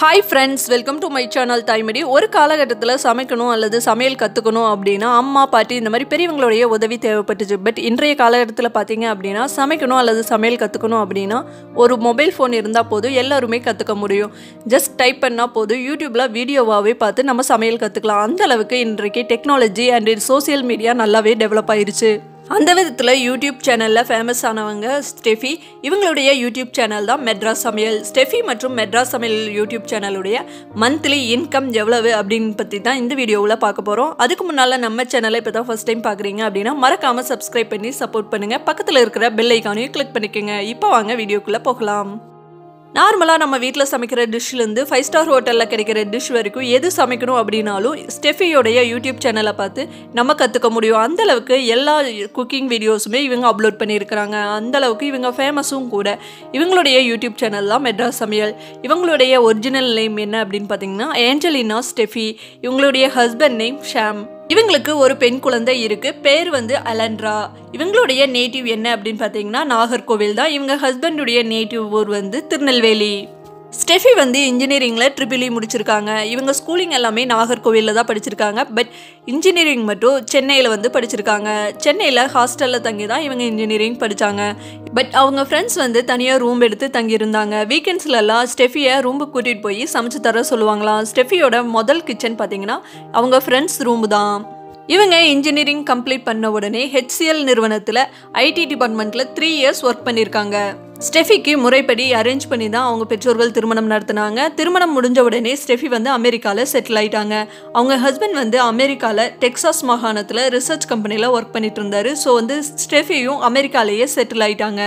Hi friends welcome to my channel தாய்மடி ஒரு காலகட்டத்தில் சமைக்கணும் அல்லது சமையல் கற்றுக்கணும் அப்படின்னா அம்மா பாட்டி இந்த மாதிரி பெரியவங்களுடைய உதவி தேவைப்பட்டுச்சு. பட் இன்றைய காலகட்டத்தில் பார்த்தீங்க அப்படின்னா சமைக்கணும் அல்லது சமையல் கற்றுக்கணும் அப்படின்னா ஒரு மொபைல் ஃபோன் இருந்தால் போதும் எல்லாருமே கற்றுக்க முடியும். ஜஸ்ட் டைப் பண்ணால் போதும். யூடியூப்பில் வீடியோவாகவே பார்த்து நம்ம சமையல் கற்றுக்கலாம் அந்த அளவுக்கு இன்றைக்கு டெக்னாலஜி அண்ட் சோசியல் மீடியா நல்லாவே டெவலப் ஆயிடுச்சு அந்த விதத்தில் யூடியூப் சேனலில் ஃபேமஸ் ஆனவங்க ஸ்டெஃபி. இவங்களுடைய யூடியூப் சேனல் தான் மெட்ராஸ் சமையல். ஸ்டெஃபி மற்றும் மெட்ராஸ் சமையல் யூடியூப் சேனலுடைய மந்த்லி இன்கம் எவ்வளவு அப்படின்னு பற்றி தான் இந்த வீடியோவில் பார்க்க போகிறோம் அதுக்கு முன்னால் நம்ம சேனலை இப்போ தான் ஃபஸ்ட் டைம் பார்க்குறீங்க அப்படின்னா மறக்காமல் சப்ஸ்கிரைப் பண்ணி சப்போர்ட் பண்ணுங்கள் பக்கத்தில் இருக்கிற பெல் ஐக்கானையும் கிளிக் பண்ணிக்கோங்க. இப்போ வாங்க வீடியோக்குள்ளே போகலாம். நார்மலாக நம்ம வீட்டில் சமைக்கிற டிஷ்லேருந்து ஃபைவ் ஸ்டார் ஹோட்டலில் கிடைக்கிற டிஷ் வரைக்கும் எது சமைக்கணும் அப்படின்னாலும் ஸ்டெஃபியோடைய யூடியூப் சேனலை பார்த்து நம்ம கற்றுக்க முடியும். அந்தளவுக்கு எல்லா குக்கிங் வீடியோஸுமே இவங்க அப்லோட் பண்ணியிருக்கிறாங்க. அந்தளவுக்கு இவங்க ஃபேமஸும் கூட. இவங்களுடைய யூடியூப் சேனல் தான் மெட்ராஸ் சமையல். இவங்களுடைய ஒரிஜினல் நேம் என்ன அப்படின்னு பார்த்தீங்கன்னா ஏஞ்சலினா ஸ்டெஃபி இவங்களுடைய ஹஸ்பண்ட் நேம் ஷாம் இவங்களுக்கு ஒரு பெண் குழந்தை இருக்கு. பேர் வந்து அலன்ரா இவங்களுடைய நேட்டிவ் என்ன அப்படின்னு பார்த்தீங்கன்னா நாகர்கோவில் தான். இவங்க ஹஸ்பண்டுடைய நேட்டிவ் ஊர் வந்து திருநெல்வேலி. ஸ்டெஃபி வந்து இன்ஜினியரிங்கில் ட்ரிபிள் e முடிச்சிருக்காங்க. இவங்க ஸ்கூலிங் எல்லாமே நாகர்கோவிலில் தான் படிச்சிருக்காங்க. பட் இன்ஜினியரிங் மட்டும் சென்னையில் வந்து படிச்சிருக்காங்க. சென்னையில் ஹாஸ்டலில் தங்கி தான் இவங்க இன்ஜினியரிங் படித்தாங்க பட் அவங்க ஃப்ரெண்ட்ஸ் வந்து தனியாக ரூம் எடுத்து தங்கியிருந்தாங்க வீக்கெண்ட்ஸ்லலாம் ஸ்டெஃபியை ரூமுக்கு கூட்டிகிட்டு போய் சமைச்சு தர சொல்லுவாங்களாம். ஸ்டெஃபியோட முதல் கிச்சன் பார்த்தீங்கன்னா அவங்க ஃப்ரெண்ட்ஸ் ரூம் தான். இவங்க இன்ஜினியரிங் கம்ப்ளீட் பண்ண உடனே ஹெச்சிஎல் நிறுவனத்தில் ஐடி டிபார்ட்மெண்ட்டில் த்ரீ இயர்ஸ் ஒர்க் பண்ணியிருக்காங்க ஸ்டெஃபிக்கு முறைப்படி அரேஞ்ச் பண்ணி தான் அவங்க பெற்றோர்கள் திருமணம் நடத்தினாங்க. திருமணம் முடிஞ்ச உடனே ஸ்டெஃபி வந்து அமெரிக்காவில் செட்டில் ஆயிட்டாங்க. அவங்க ஹஸ்பண்ட் வந்து அமெரிக்காவில் டெக்சாஸ் மாகாணத்தில் ரிசர்ச் கம்பெனியில் ஒர்க் பண்ணிட்டு இருந்தாரு. ஸோ வந்து ஸ்டெஃபியும் அமெரிக்காலேயே செட்டில் ஆயிட்டாங்க.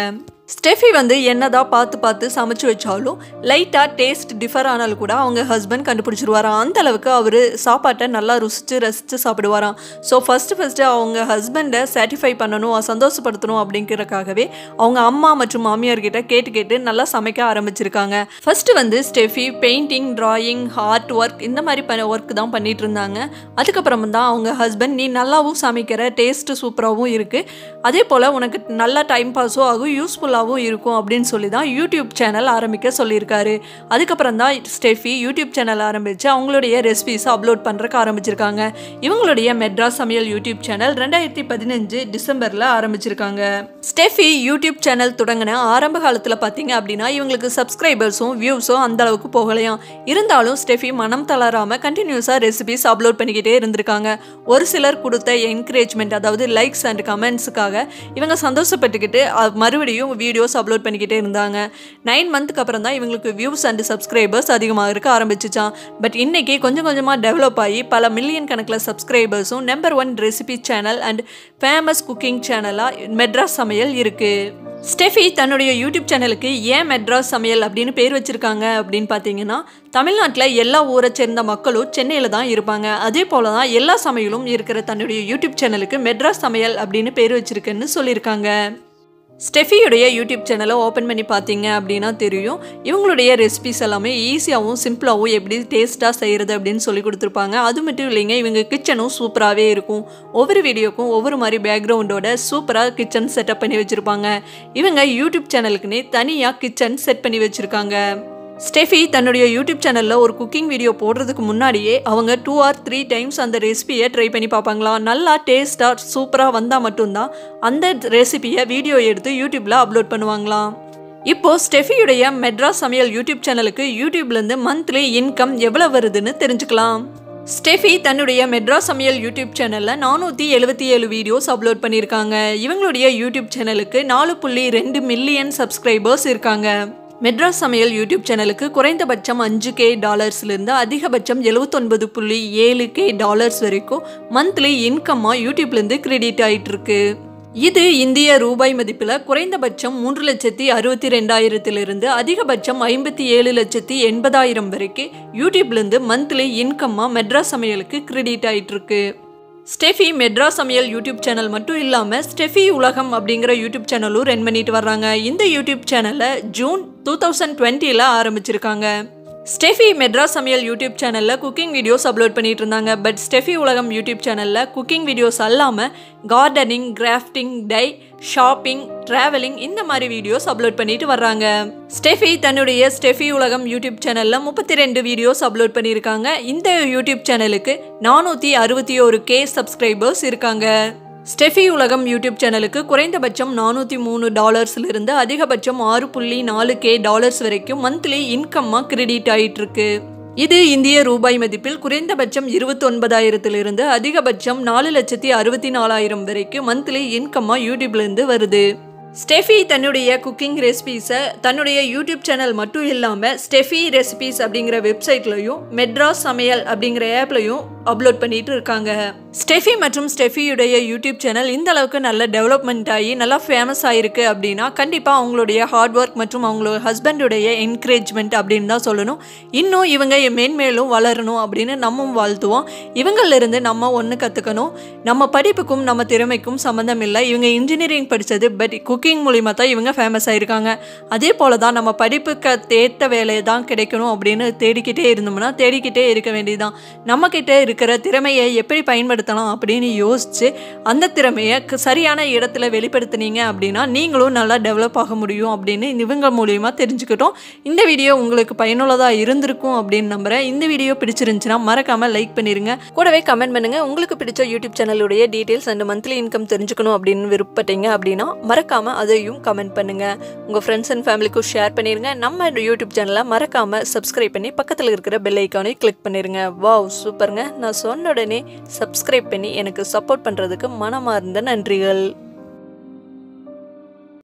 ஸ்டெஃபி வந்து என்னதான் பார்த்து பார்த்து சமைச்சு வச்சாலும் லைட்டாக டேஸ்ட் டிஃபர் ஆனாலும் கூட அவங்க ஹஸ்பண்ட் கண்டுபிடிச்சிருவாராம் அந்த அளவுக்கு அவர் சாப்பாட்டை நல்லா ருசித்து ரசித்து சாப்பிடுவாராம் ஸோ ஃபஸ்ட்டு ஃபஸ்ட்டு அவங்க ஹஸ்பண்டை சாட்டிஃபை பண்ணணும் சந்தோஷப்படுத்தணும் அப்படிங்கிறக்காகவே அவங்க அம்மா மற்றும் மாமியார்கிட்ட கேட்டு கேட்டு நல்லா சமைக்க ஆரம்பிச்சிருக்காங்க. ஃபஸ்ட்டு வந்து Stephy painting drawing art work இந்த மாதிரி பண்ண ஒர்க் தான் பண்ணிட்டு இருந்தாங்க. அதுக்கப்புறம் தான் அவங்க ஹஸ்பண்ட் நீ நல்லாவும் சமைக்கிற டேஸ்ட்டு சூப்பராகவும் இருக்குது அதே போல் உனக்கு நல்லா டைம் பாஸும் ஆகும் யூஸ்ஃபுல்லாக யூஸ்ஃபுல்லாகவும் இருக்கும் அப்படின்னு சொல்லி தான் யூடியூப் சேனல் ஆரம்பிக்க சொல்லியிருக்காரு. அதுக்கப்புறம் தான் ஸ்டெஃபி யூடியூப் சேனல் ஆரம்பித்து அவங்களுடைய ரெசிபிஸை அப்லோட் பண்ணுறக்கு ஆரம்பிச்சிருக்காங்க. இவங்களுடைய மெட்ராஸ் சமையல் யூடியூப் சேனல் ரெண்டாயிரத்தி பதினஞ்சு டிசம்பரில் ஆரம்பிச்சிருக்காங்க. ஸ்டெஃபி யூடியூப் சேனல் தொடங்கின ஆரம்ப காலத்தில் பார்த்தீங்க அப்படின்னா இவங்களுக்கு சப்ஸ்கிரைபர்ஸும் வியூஸும் அந்த அளவுக்கு போகலையாம். இருந்தாலும் ஸ்டெஃபி மனம் தளராமல் கண்டினியூஸாக ரெசிபிஸ் அப்லோட் பண்ணிக்கிட்டே இருந்திருக்காங்க. ஒரு சிலர் கொடுத்த என்கரேஜ்மெண்ட் அதாவது லைக்ஸ் அண்ட் கமெண்ட்ஸுக்காக இவங்க சந்தோஷப்பட்டுக்கிட்டு மறுபடியும் வீடியோஸ் அப்லோட் பண்ணிக்கிட்டே இருந்தாங்க. நைன் மந்த்துக்கு அப்புறம் தான் இவங்களுக்கு வியூஸ் அண்ட் சப்ஸ்கிரைபர்ஸ் அதிகமாக இருக்க ஆரம்பிச்சிச்சான் பட் இன்றைக்கி கொஞ்சம் கொஞ்சமாக டெவலப் ஆகி பல மில்லியன் கணக்கில் சப்ஸ்கிரைபர்ஸும் number one recipe channel and famous cooking சேனலாக Madras சமையல் இருக்குது ஸ்டெஃபி தன்னுடைய யூடியூப் சேனலுக்கு ஏன் மெட்ராஸ் சமையல் அப்படின்னு பேர் வச்சுருக்காங்க அப்படின்னு பார்த்தீங்கன்னா தமிழ்நாட்டில் எல்லா ஊரை சேர்ந்த மக்களும் சென்னையில் தான் இருப்பாங்க. அதே போல தான் எல்லா சமையலும் இருக்கிற தன்னுடைய யூடியூப் சேனலுக்கு மெட்ராஸ் சமையல் அப்படின்னு பேர் வச்சுருக்குன்னு சொல்லியிருக்காங்க. ஸ்டெஃபியுடைய யூடியூப் சேனலை ஓப்பன் பண்ணி பார்த்தீங்க அப்படின்னா தெரியும். இவங்களுடைய ரெசிபிஸ் எல்லாமே ஈஸியாகவும் சிம்பிளாகவும் எப்படி டேஸ்ட்டாக செய்கிறது அப்படின்னு சொல்லி கொடுத்துருப்பாங்க. அது மட்டும் இல்லைங்க இவங்க கிச்சனும் சூப்பராகவே இருக்கும். ஒவ்வொரு வீடியோக்கும் ஒவ்வொரு மாதிரி பேக்ரவுண்டோட சூப்பராக கிச்சன் செட்டப் பண்ணி வச்சுருப்பாங்க. இவங்க யூடியூப் சேனலுக்குன்னே தனியாக கிச்சன் செட் பண்ணி வச்சுருக்காங்க. ஸ்டெஃபி தன்னுடைய யூடியூப் சேனலில் ஒரு குக்கிங் வீடியோ போடுறதுக்கு முன்னாடியே அவங்க டூ ஆர் த்ரீ டைம்ஸ் அந்த ரெசிபியை ட்ரை பண்ணி பார்ப்பாங்களாம் நல்லா டேஸ்ட்டாக சூப்பராக வந்தால் மட்டும்தான் அந்த ரெசிபியை வீடியோ எடுத்து யூடியூப்பில் அப்லோட் பண்ணுவாங்களாம் இப்போது ஸ்டெஃபியுடைய மெட்ராஸ் சமையல் யூடியூப் சேனலுக்கு யூடியூப்லேருந்து மந்த்லி இன்கம் எவ்வளோ வருதுன்னு தெரிஞ்சுக்கலாம். ஸ்டெஃபி தன்னுடைய மெட்ராஸ் சமையல் யூடியூப் சேனலில் நானூற்றி எழுபத்தி ஏழு வீடியோஸ் அப்லோட் பண்ணியிருக்காங்க. இவங்களுடைய யூடியூப் சேனலுக்கு நாலு புள்ளி ரெண்டு மில்லியன் சப்ஸ்கிரைபர்ஸ் இருக்காங்க. மெட்ராஸ் சமையல் யூடியூப் சேனலுக்கு குறைந்தபட்சம் அஞ்சு கே டாலர்ஸ்லேருந்து அதிகபட்சம் எழுவத்தொன்பது புள்ளி ஏழு கே டாலர்ஸ் வரைக்கும் மந்த்லி இன்கம்மாக யூடியூப்லேருந்து கிரெடிட் ஆகிட்டுருக்கு இது இந்திய ரூபாய் மதிப்பில் குறைந்தபட்சம் மூன்று லட்சத்தி அறுபத்தி ரெண்டாயிரத்திலிருந்து அதிகபட்சம் ஐம்பத்தி ஏழு லட்சத்தி எண்பதாயிரம் வரைக்கும் யூடியூப்லேருந்து மந்த்லி இன்கம்மாக மெட்ராஸ் சமையலுக்கு கிரெடிட் ஆகிட்டுருக்கு ஸ்டெஃபி மெட்ராஸ் சமையல் யூடியூப் சேனல் மட்டும் இல்லாமல் ஸ்டெஃபி உலகம் அப்படிங்கிற யூடியூப் சேனலும் ரன் பண்ணிட்டு வர்றாங்க. இந்த யூடியூப் சேனலை ஜூன் டூ தௌசண்ட் டுவெண்ட்டியில் ஆரம்பிச்சிருக்காங்க. ஸ்டெஃபி மெட்ராஸ் சமையல் யூடியூப் சேனலில் குக்கிங் வீடியோஸ் அப்லோட் பண்ணிட்டு இருந்தாங்க பட் ஸ்டெஃபி உலகம் யூடியூப் சேனலில் குக்கிங் வீடியோஸ் அல்லாமல் gardening crafting DIY shopping travelling இந்த மாதிரி வீடியோஸ் அப்லோட் பண்ணிட்டு வர்றாங்க. ஸ்டெஃபி தன்னுடைய ஸ்டெஃபி உலகம் யூடியூப் சேனலில் முப்பத்தி ரெண்டு வீடியோஸ் அப்லோட் பண்ணியிருக்காங்க இந்த யூடியூப் சேனலுக்கு நானூற்றி அறுபத்தி ஒரு கே சப்ஸ்கிரைபர்ஸ் இருக்காங்க. ஸ்டெஃபி உலகம் யூடியூப் சேனலுக்கு குறைந்தபட்சம் நானூற்றி மூணு டாலர்ஸ்லேருந்து அதிகபட்சம் ஆறு புள்ளி நாலு கே டாலர்ஸ் வரைக்கும் மந்த்லி இன்கம்மாக கிரெடிட் ஆயிட்டு இருக்கு இது இந்திய ரூபாய் மதிப்பில் குறைந்தபட்சம் இருபத்தொன்பதாயிரத்திலிருந்து அதிகபட்சம் நாலு லட்சத்தி அறுபத்தி நாலாயிரம் வரைக்கும் மந்த்லி இன்கம்மாக யூடியூப்லேருந்து வருது. ஸ்டெஃபி தன்னுடைய குக்கிங் ரெசிபீஸை தன்னுடைய யூடியூப் சேனல் மட்டும் இல்லாமல் ஸ்டெஃபி ரெசிபீஸ் அப்படிங்கிற வெப்சைட்லையும் மெட்ராஸ் சமையல் அப்படிங்கிற ஆப்லையும் அப்லோட் பண்ணிட்டு இருக்காங்க ஸ்டெஃபி மற்றும் ஸ்டெஃபியுடைய யூடியூப் சேனல் இந்த அளவுக்கு நல்ல டெவலப்மெண்ட் ஆகி நல்லா ஃபேமஸ் ஆயிருக்கு அப்படின்னா கண்டிப்பாக அவங்களுடைய ஹார்ட் ஒர்க் மற்றும் அவங்களோட ஹஸ்பண்டுடைய என்கரேஜ்மெண்ட் அப்படின்னு தான் சொல்லணும். இன்னும் இவங்க மேன்மேலும் வளரணும் அப்படின்னு நம்மும் வாழ்த்துவோம். இவங்களிருந்து நம்ம ஒன்று கற்றுக்கணும் நம்ம படிப்புக்கும் நம்ம திறமைக்கும் சம்மந்தம் இல்லை. இவங்க இன்ஜினியரிங் படித்தது பட் குக்கிங் மூலிமா தான் இவங்க ஃபேமஸ் ஆயிருக்காங்க. அதே போல தான் நம்ம படிப்புக்கு தேத்த வேலையை தான் கிடைக்கணும் அப்படின்னு தேடிக்கிட்டே இருந்தோம்னா தேடிக்கிட்டே இருக்க வேண்டியதுதான். நம்மக்கிட்ட இருக்கிற திறமையை எப்படி பயன்படுத்தலாம் அப்படின்னு யோசித்து அந்த திறமையை சரியான இடத்துல வெளிப்படுத்தினீங்க அப்படின்னா நீங்களும் நல்லா டெவலப் ஆக முடியும் அப்படின்னு இவங்க மூலியமாக தெரிஞ்சுக்கிட்டோம். இந்த வீடியோ உங்களுக்கு பயனுள்ளதாக இருந்திருக்கும் அப்படின்னு நம்புகிறேன் இந்த வீடியோ பிடிச்சிருந்துச்சுன்னா மறக்காமல் லைக் பண்ணிடுங்க கூடவே கமெண்ட் பண்ணுங்கள் உங்களுக்கு பிடிச்ச யூடியூப் சேனலுடைய டீட்டெயில்ஸ் அண்ட் மந்த்லி இன்கம் தெரிஞ்சுக்கணும் அப்படின்னு விருப்பப்பட்டீங்க அப்படின்னா மறக்காமல் அதையும் கமெண்ட் பண்ணுங்க. உங்கள் ஃப்ரெண்ட்ஸ் அண்ட் ஃபேமிலிக்கும் ஷேர் பண்ணிடுங்க நம்ம யூடியூப் சேனலை மறக்காமல் சப்ஸ்கிரைப் பண்ணி பக்கத்தில் இருக்கிற பெல் ஐக்கானை கிளிக் பண்ணிடுங்க வாவ் சூப்பருங்க நான் சொன்ன உடனே சப்ஸ்கிரைப் பண்ணி எனக்கு சப்போர்ட் பண்ணுறதுக்கு மனமார்ந்த நன்றிகள்.